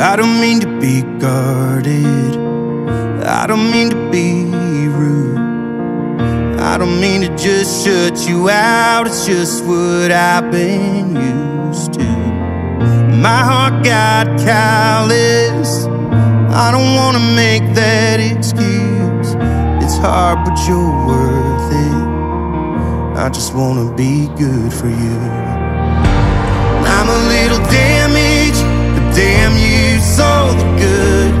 to be guarded. I don't mean to be rude. I don't mean to just shut you out. It's just what I've been used to. My heart got callous. I don't wanna make that excuse. It's hard, but you're worth it. I just wanna be good for you. I'm a little damaged, but damn you saw the good.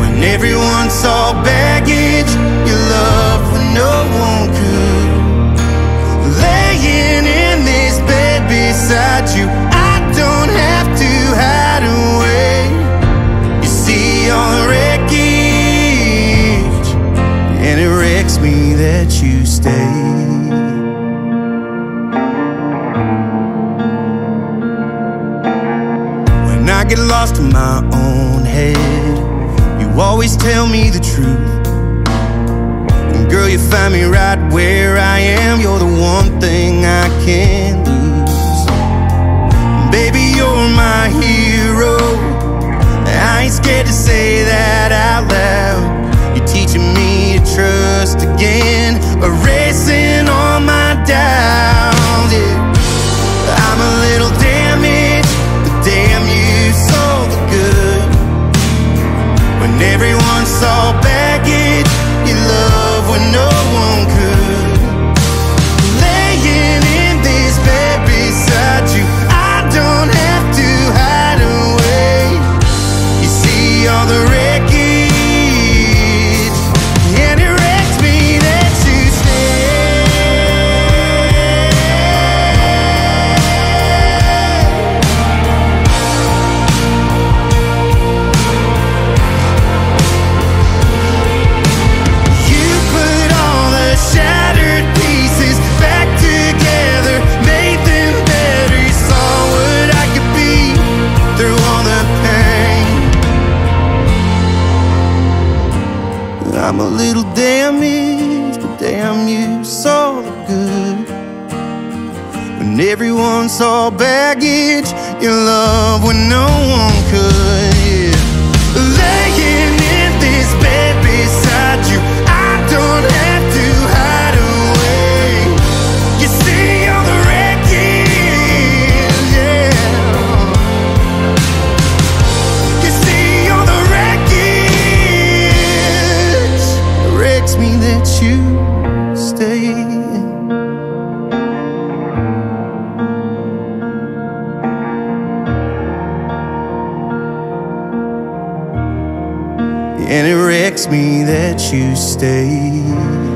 When everyone saw baggage, you loved when no one could. Laying in this bed beside you, I don't have to hide away. You see all the wreckage, and it wrecks me that you stay. I get lost in my own head, you always tell me the truth. And girl, you find me right where I am. You're the one thing I can't lose. Baby, you're my hero. I ain't scared to say little damaged, but damn, you saw the good. When everyone saw baggage, your love when no one you stay. And it wrecks me that you stay.